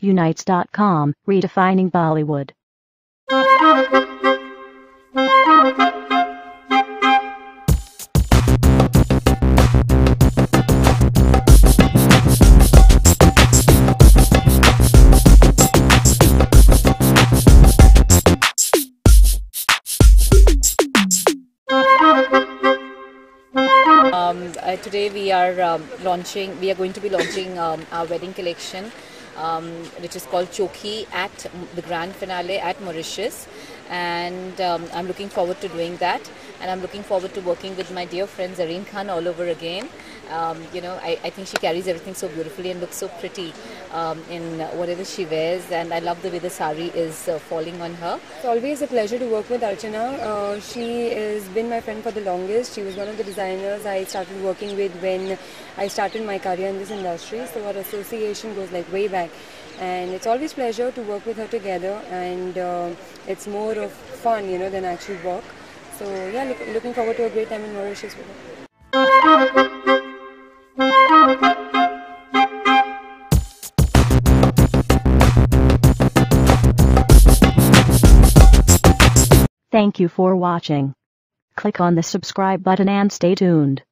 Unites.com, redefining Bollywood. Um, uh, today we are um, launching, we are going to be launching um, our wedding collection, um, which is called Choki at the grand finale at Mauritius. And um, I'm looking forward to doing that. And I'm looking forward to working with my dear friend Zarine Khan all over again. Um, you know, I, I think she carries everything so beautifully and looks so pretty um, in whatever she wears. And I love the way the sari is uh, falling on her. It's always a pleasure to work with Archana. Uh, she has been my friend for the longest. She was one of the designers I started working with when I started my career in this industry. So our association goes like way back. And it's always pleasure to work with her together and uh, it's more of fun, you know, than actual work. So yeah, look, looking forward to a great time in Mauritius with her. Thank you for watching. Click on the subscribe button and stay tuned.